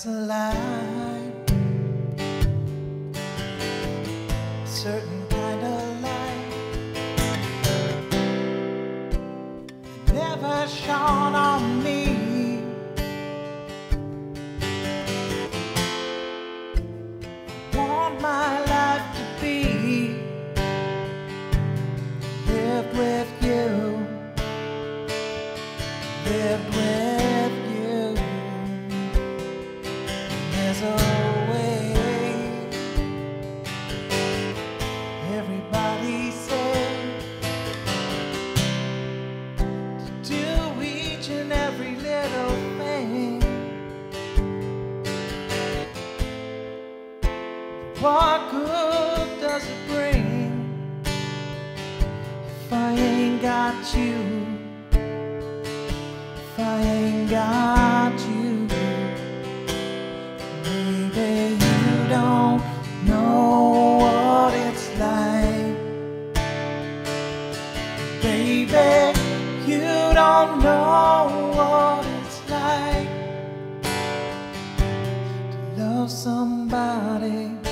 There's a line, certain kind of light, never shone on me. Want my life to be lived with you, lived with what good does it bring if I ain't got you? If I ain't got you, maybe you don't know what it's like, baby. You don't know what it's like to love somebody.